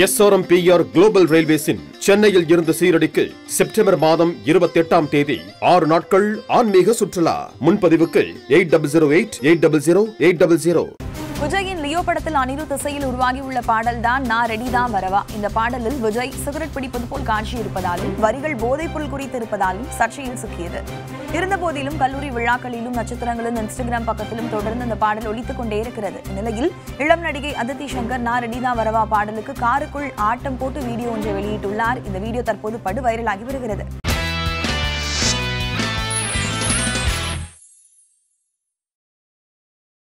SRMPR global ரயில்வேஸின் சென்னையில் இருந்து சீரடிக்கு September மாதம் இருபத்தி எட்டாம் தேதி ஆறு நாட்கள் ஆன்மீக சுற்றுலா. முன்பதிவுக்கு eight double zero eight eight double zero eight double zero. விஜயின் லியோ படத்தில் அனிருத் திசையில் உருவாகியுள்ள பாடல் தான் நான் ரெடி தான் வரவா? இந்த பாடலில் விஜய் சிகரெட் பிடிப்பது போல் காட்சி இருப்பதாலும் வரிகள் போதைப்பொருள் குறித்து இருப்பதாலும் சர்ச்சையில் சிக்கியது. இருந்தபோதிலும் கல்லூரி விழாக்களிலும் நட்சத்திரங்களின் இன்ஸ்டாகிராம் பக்கத்திலும் தொடர்ந்து இந்த பாடல் ஒழித்துக் கொண்டே இருக்கிறது. இந்நிலையில் இளம் நடிகை அதித்தி சங்கர் நான் ரெடி தான் வரவா பாடலுக்கு காருக்குள் ஆட்டம் போட்டு வீடியோ ஒன்றை வெளியிட்டுள்ளார். இந்த வீடியோ தற்போது படு வைரலாகி வருகிறது.